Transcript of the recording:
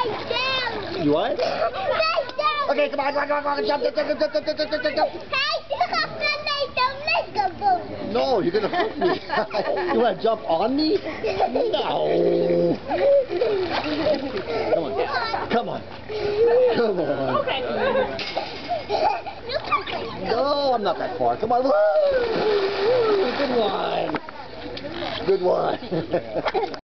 You what? Face down. Okay, come on, come on, come on, jump, jump, jump, jump, jump, jump, jump, jump. Hey, look, I don't like a boom. No, you're gonna hurt me. you wanna jump on me? No. Come on. Come on. Come on. Okay. No, I'm not that far. Come on. Woo! Good one. Good one.